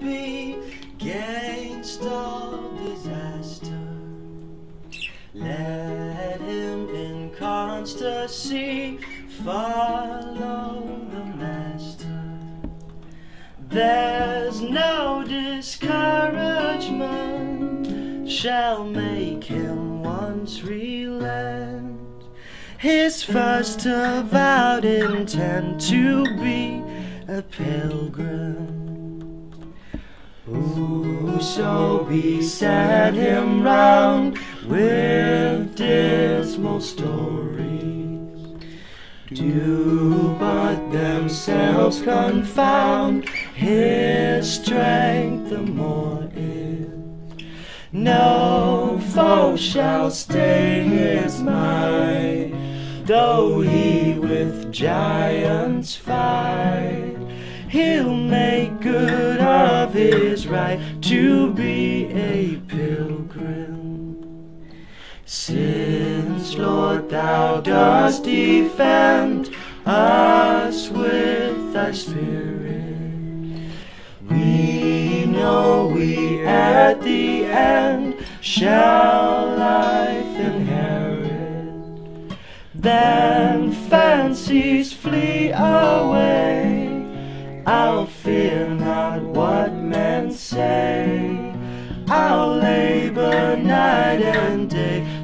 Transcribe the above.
be against all disaster. Let him in constancy follow the master. There's no discouragement shall make him once relent. His first avowed intent to be a pilgrim. Whoso beset him round with dismal stories do but themselves confound his strength the more is. No foe shall stay his might, though he with giants fight. He'll make good his right to be a pilgrim. Since, Lord, thou dost defend us with thy spirit, we know we at the end shall life inherit. Then fancies flee away. I'll fear I'll labor night and day